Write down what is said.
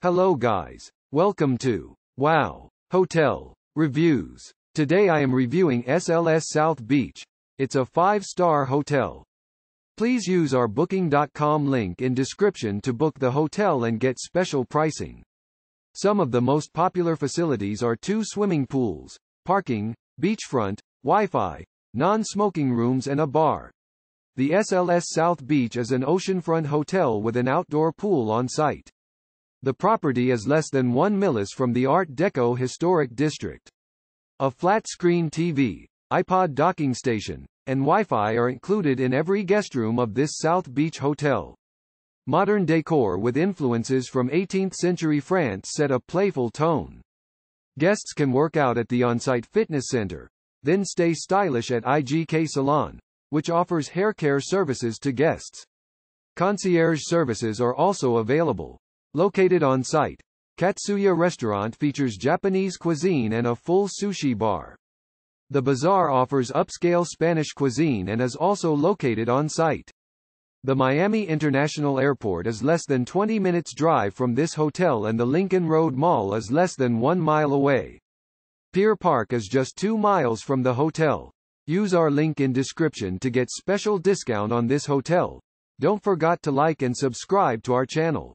Hello guys. Welcome to Wow Hotel Reviews. Today I am reviewing SLS South Beach. It's a 5-star hotel. Please use our booking.com link in description to book the hotel and get special pricing. Some of the most popular facilities are two swimming pools, parking, beachfront, Wi-Fi, non-smoking rooms and a bar. The SLS South Beach is an oceanfront hotel with an outdoor pool on site. The property is less than one millis from the Art Deco Historic District. A flat-screen TV, iPod docking station, and Wi-Fi are included in every guest room of this South Beach hotel. Modern decor with influences from 18th-century France set a playful tone. Guests can work out at the on-site fitness center, then stay stylish at IGK Salon, which offers hair care services to guests. Concierge services are also available. Located on site, Katsuya Restaurant features Japanese cuisine and a full sushi bar. The bazaar offers upscale Spanish cuisine and is also located on site. The Miami International Airport is less than 20 minutes drive from this hotel and the Lincoln Road Mall is less than one mile away. Pier Park is just two miles from the hotel. Use our link in description to get special discount on this hotel. Don't forget to like and subscribe to our channel.